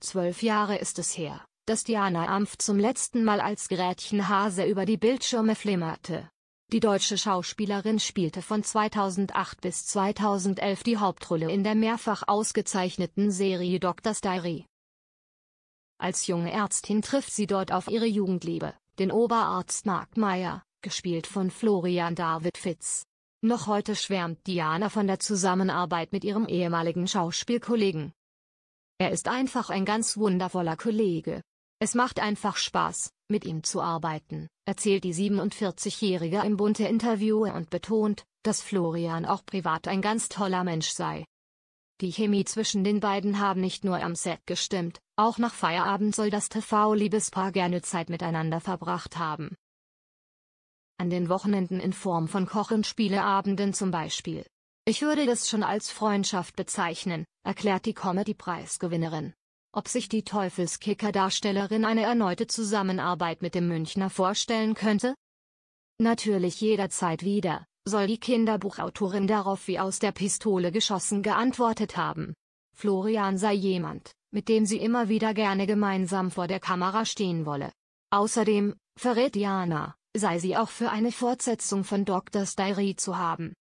Zwölf Jahre ist es her, dass Diana Ampf zum letzten Mal als Gretchen Hase über die Bildschirme flimmerte. Die deutsche Schauspielerin spielte von 2008 bis 2011 die Hauptrolle in der mehrfach ausgezeichneten Serie Doctor's Diary. Als junge Ärztin trifft sie dort auf ihre Jugendliebe, den Oberarzt Mark Meyer, gespielt von Florian David Fitz. Noch heute schwärmt Diana von der Zusammenarbeit mit ihrem ehemaligen Schauspielkollegen. Er ist einfach ein ganz wundervoller Kollege. Es macht einfach Spaß, mit ihm zu arbeiten, erzählt die 47-Jährige im bunte Interview und betont, dass Florian auch privat ein ganz toller Mensch sei. Die Chemie zwischen den beiden haben nicht nur am Set gestimmt, auch nach Feierabend soll das TV-Liebespaar gerne Zeit miteinander verbracht haben. An den Wochenenden in Form von Koch- und Spieleabenden zum Beispiel. Ich würde das schon als Freundschaft bezeichnen, erklärt die Comedy-Preisgewinnerin. Ob sich die Teufelskicker-Darstellerin eine erneute Zusammenarbeit mit dem Münchner vorstellen könnte? Natürlich jederzeit wieder, soll die Kinderbuchautorin darauf wie aus der Pistole geschossen geantwortet haben. Florian sei jemand, mit dem sie immer wieder gerne gemeinsam vor der Kamera stehen wolle. Außerdem, verrät Jana, sei sie auch für eine Fortsetzung von Doctor's Diary zu haben.